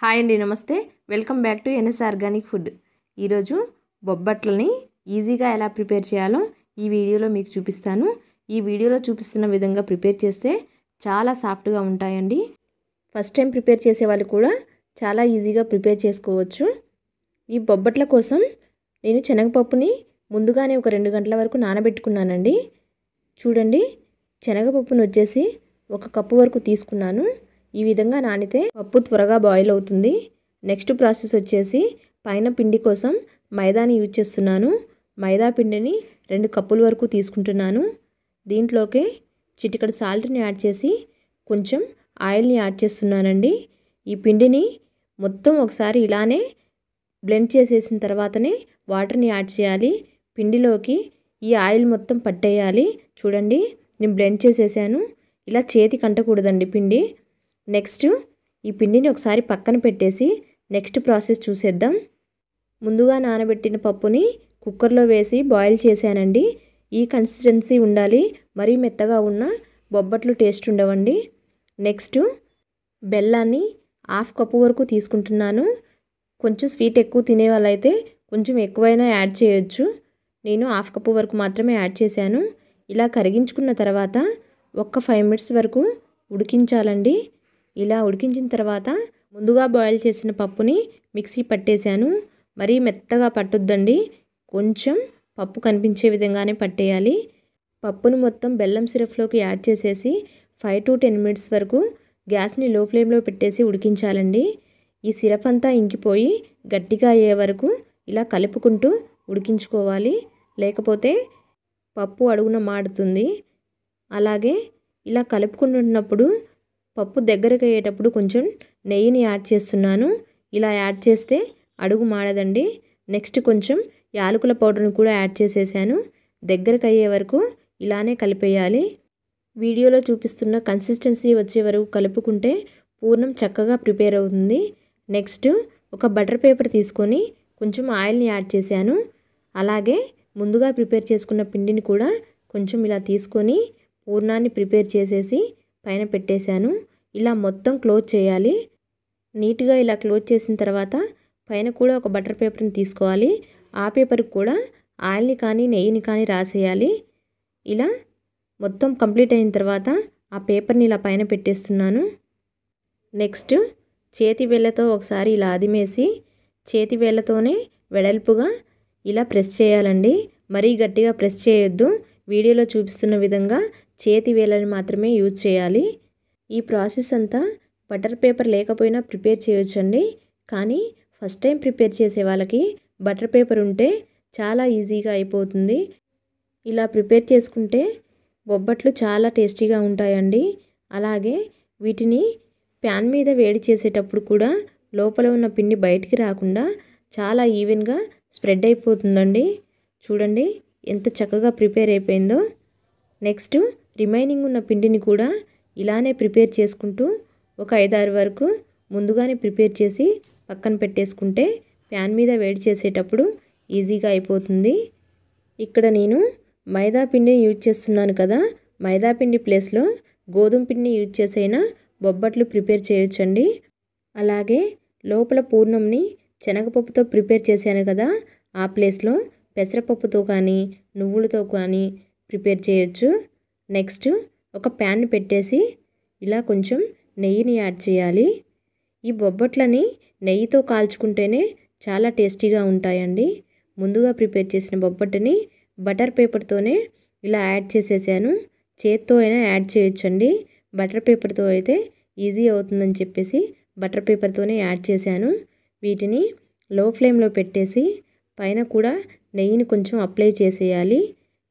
Hi అండి నమస్తే. Welcome back to NS organic food. ఈరోజు బొబ్బట్లని ఈజీగా ఎలా ప్రిపేర్ చేయాలో ఈ వీడియోలో మీకు చూపిస్తాను. ఈ వీడియోలో చూపిస్తున్న విధంగా ప్రిపేర్ చేస్తే చాలా సాఫ్ట్గా ఉంటాయండి. ఫస్ట్ టైం ప్రిపేర్ చేసే వాళ్ళు కూడా చాలా ఈజీగా ప్రిపేర్ చేసుకోవచ్చు. ఈ బొబ్బట్ల కోసం నేను శనగపప్పుని ముందుగానే ఒక రెండు గంటల వరకు నానబెట్టుకున్నానండి. చూడండి శనగపప్పును వచ్చేసి ఒక కప్పు వరకు తీసుకున్నాను. ఈ విధంగా నానితే పప్పు త్వరగా బాయిల్ అవుతుంది. నెక్స్ట్ ప్రాసెస్ వచ్చేసి పైన పిండి కోసం మైదాని యూజ్ చేస్తున్నాను. మైదా పిండిని రెండు కప్పుల వరకు తీసుకుంటున్నాను. దీంట్లోకి చిటికడ సాల్ట్ని యాడ్ చేసి కొంచెం ఆయిల్ని యాడ్ చేస్తున్నానండి. ఈ పిండిని మొత్తం ఒకసారి ఇలానే బ్లెండ్ చేసేసిన తర్వాతనే వాటర్ని యాడ్ చేయాలి. పిండిలోకి ఈ ఆయిల్ మొత్తం పట్టేయాలి. చూడండి నేను బ్లెండ్ చేసేసాను. ఇలా చేతికి అంటకూడదండి పిండి. నెక్స్ట్ ఈ పిండిని ఒకసారి పక్కన పెట్టేసి నెక్స్ట్ ప్రాసెస్ చూసేద్దాం. ముందుగా నానబెట్టిన పప్పుని కుక్కర్లో వేసి బాయిల్ చేశానండి. ఈ కన్సిస్టెన్సీ ఉండాలి మరీ మెత్తగా ఉన్న బొబ్బట్లు టేస్ట్ ఉండవండి. నెక్స్ట్ బెల్లాన్ని హాఫ్ కప్పు వరకు తీసుకుంటున్నాను. కొంచెం స్వీట్ ఎక్కువ తినే వాళ్ళైతే కొంచెం ఎక్కువైనా యాడ్ చేయొచ్చు. నేను హాఫ్ కప్పు వరకు మాత్రమే యాడ్ చేశాను. ఇలా కరిగించుకున్న తర్వాత ఒక్క ఫైవ్ మినిట్స్ వరకు ఉడికించాలండి. ఇలా ఉడికించిన తర్వాత ముందుగా బాయిల్ చేసిన పప్పుని మిక్సీ పట్టేశాను. మరీ మెత్తగా పట్టొద్దండి. కొంచెం పప్పు కనిపించే విధంగానే పట్టేయాలి. పప్పును మొత్తం బెల్లం సిరప్లోకి యాడ్ చేసేసి ఫైవ్ టు టెన్ మినిట్స్ వరకు గ్యాస్ని లో ఫ్లేమ్లో పెట్టేసి ఉడికించాలండి. ఈ సిరప్ అంతా ఇంకిపోయి గట్టిగా అయ్యే వరకు ఇలా కలుపుకుంటూ ఉడికించుకోవాలి. లేకపోతే పప్పు అడుగున మాడుతుంది. అలాగే ఇలా కలుపుకుంటున్నప్పుడు పప్పు దగ్గరకు అయ్యేటప్పుడు కొంచెం నెయ్యిని యాడ్ చేస్తున్నాను. ఇలా యాడ్ చేస్తే అడుగు మాడదండి. నెక్స్ట్ కొంచెం యాలకుల పౌడర్ని కూడా యాడ్ చేసేసాను. దగ్గరకు అయ్యే వరకు ఇలానే కలిపేయాలి. వీడియోలో చూపిస్తున్న కన్సిస్టెన్సీ వచ్చే వరకు కలుపుకుంటే పూర్ణం చక్కగా ప్రిపేర్ అవుతుంది. నెక్స్ట్ ఒక బటర్ పేపర్ తీసుకొని కొంచెం ఆయిల్ని యాడ్ చేశాను. అలాగే ముందుగా ప్రిపేర్ చేసుకున్న పిండిని కూడా కొంచెం ఇలా తీసుకొని పూర్ణాన్ని ప్రిపేర్ చేసేసి పైన పెట్టేశాను. ఇలా మొత్తం క్లోజ్ చేయాలి. నీట్గా ఇలా క్లోజ్ చేసిన తర్వాత పైన కూడా ఒక బటర్ పేపర్ని తీసుకోవాలి. ఆ పేపర్కి కూడా ఆయిల్ని కానీ నెయ్యిని కానీ రాసేయాలి. ఇలా మొత్తం కంప్లీట్ అయిన తర్వాత ఆ పేపర్ని ఇలా పైన పెట్టేస్తున్నాను. నెక్స్ట్ చేతి వేళ్ళతో ఒకసారి ఇలా అదిమేసి చేతి వేళ్ళతోనే వెడల్పుగా ఇలా ప్రెస్ చేయాలండి. మరీ గట్టిగా ప్రెస్ చేయొద్దు. వీడియోలో చూపిస్తున్న విధంగా చేతి వేలని మాత్రమే యూజ్ చేయాలి. ఈ ప్రాసెస్ అంతా బటర్ పేపర్ లేకపోయినా ప్రిపేర్ చేయొచ్చండి. కానీ ఫస్ట్ టైం ప్రిపేర్ చేసే వాళ్ళకి బటర్ పేపర్ ఉంటే చాలా ఈజీగా అయిపోతుంది. ఇలా ప్రిపేర్ చేసుకుంటే బొబ్బట్లు చాలా టేస్టీగా ఉంటాయండి. అలాగే వీటిని ప్యాన్ మీద వేడి చేసేటప్పుడు కూడా లోపల ఉన్న పిండి బయటికి రాకుండా చాలా ఈవెన్గా స్ప్రెడ్ అయిపోతుందండి. చూడండి ఎంత చక్కగా ప్రిపేర్ అయిపోయిందో. నెక్స్ట్ రిమైనింగ్ ఉన్న పిండిని కూడా ఇలానే ప్రిపేర్ చేసుకుంటూ ఒక ఐదారు వరకు ముందుగానే ప్రిపేర్ చేసి పక్కన పెట్టేసుకుంటే ప్యాన్ మీద వేడి చేసేటప్పుడు ఈజీగా అయిపోతుంది. ఇక్కడ నేను మైదా పిండిని యూజ్ చేస్తున్నాను కదా. మైదా పిండి ప్లేస్లో గోధుమ పిండిని యూజ్ చేసైనా బొబ్బట్లు ప్రిపేర్ చేయొచ్చండి. అలాగే లోపల పూర్ణంని శనగపప్పుతో ప్రిపేర్ చేశాను కదా. ఆ ప్లేస్లో పెసరపప్పుతో కానీ నువ్వులతో కానీ ప్రిపేర్ చేయొచ్చు. నెక్స్ట్ ఒక ప్యాన్ పెట్టేసి ఇలా కొంచెం నెయ్యిని యాడ్ చేయాలి. ఈ బొబ్బట్లని నెయ్యితో కాల్చుకుంటేనే చాలా టేస్టీగా ఉంటాయండి. ముందుగా ప్రిపేర్ చేసిన బొబ్బట్టుని బటర్ పేపర్తోనే ఇలా యాడ్ చేసేసాను. చేత్తో అయినా యాడ్ చేయొచ్చండి. బటర్ పేపర్తో అయితే ఈజీ అవుతుందని చెప్పేసి బటర్ పేపర్తోనే యాడ్ చేశాను. వీటిని లో ఫ్లేమ్లో పెట్టేసి పైన కూడా నెయ్యిని కొంచెం అప్లై చేసేయాలి.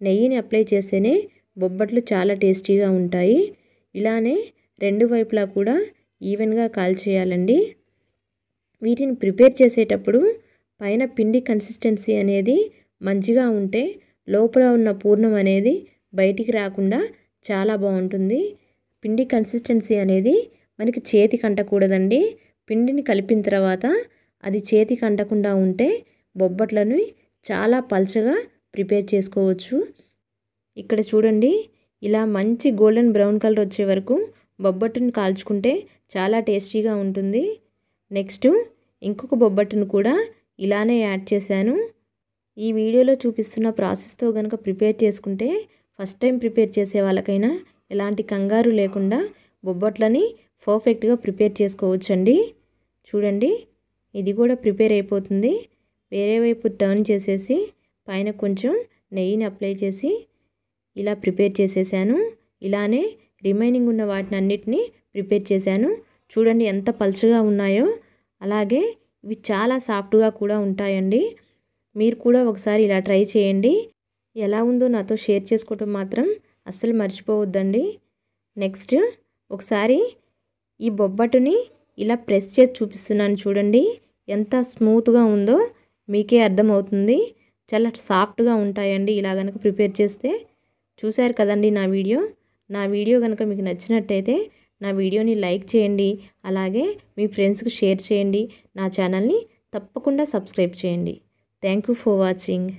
నెయ్యిని అప్లై చేస్తేనే బొబ్బట్లు చాలా టేస్టీగా ఉంటాయి. ఇలానే రెండు వైపులా కూడా ఈవెన్గా కాల్చేయాలండి. వీటిని ప్రిపేర్ చేసేటప్పుడు పైన పిండి కన్సిస్టెన్సీ అనేది మంచిగా ఉంటే లోపల ఉన్న పూర్ణం అనేది బయటికి రాకుండా చాలా బాగుంటుంది. పిండి కన్సిస్టెన్సీ అనేది మనకి చేతికి అంటకూడదండి పిండిని కలిపిన తర్వాత అది చేతికి అంటకుండా ఉంటే బొబ్బట్లను చాలా పల్చగా ప్రిపేర్ చేసుకోవచ్చు. ఇక్కడ చూడండి ఇలా మంచి గోల్డెన్ బ్రౌన్ కలర్ వచ్చే వరకు బొబ్బట్టుని కాల్చుకుంటే చాలా టేస్టీగా ఉంటుంది. నెక్స్ట్ ఇంకొక బొబ్బట్టును కూడా ఇలానే యాడ్ చేశాను. ఈ వీడియోలో చూపిస్తున్న ప్రాసెస్తో కనుక ప్రిపేర్ చేసుకుంటే ఫస్ట్ టైం ప్రిపేర్ చేసే వాళ్ళకైనా ఎలాంటి కంగారు లేకుండా బొబ్బట్లని పర్ఫెక్ట్గా ప్రిపేర్ చేసుకోవచ్చండి. చూడండి ఇది కూడా ప్రిపేర్ అయిపోతుంది. వేరే వైపు టర్న్ చేసేసి పైన కొంచెం నెయ్యిని అప్లై చేసి ఇలా ప్రిపేర్ చేసేసాను. ఇలానే రిమైనింగ్ ఉన్న వాటిని అన్నిటినీ ప్రిపేర్ చేశాను. చూడండి ఎంత పలుచగా ఉన్నాయో. అలాగే ఇవి చాలా సాఫ్ట్గా కూడా ఉంటాయండి. మీరు కూడా ఒకసారి ఇలా ట్రై చేయండి. ఎలా ఉందో నాతో షేర్ చేసుకోవటం మాత్రం అస్సలు మర్చిపోవద్దండి. నెక్స్ట్ ఒకసారి ఈ బొబ్బట్టుని ఇలా ప్రెస్ చేసి చూపిస్తున్నాను చూడండి. ఎంత స్మూత్గా ఉందో. మీకే అర్థమవుతుంది. చాలా సాఫ్ట్గా ఉంటాయండి. ఇలా కనుక ప్రిపేర్ చేస్తే చూశారు కదండి నా వీడియో? నా వీడియో కనుక మీకు నచ్చినట్టయితే నా వీడియోని లైక్ చేయండి. అలాగే మీ ఫ్రెండ్స్కి షేర్ చేయండి. నా ఛానల్ని తప్పకుండా సబ్స్క్రైబ్ చేయండి. Thank you for watching.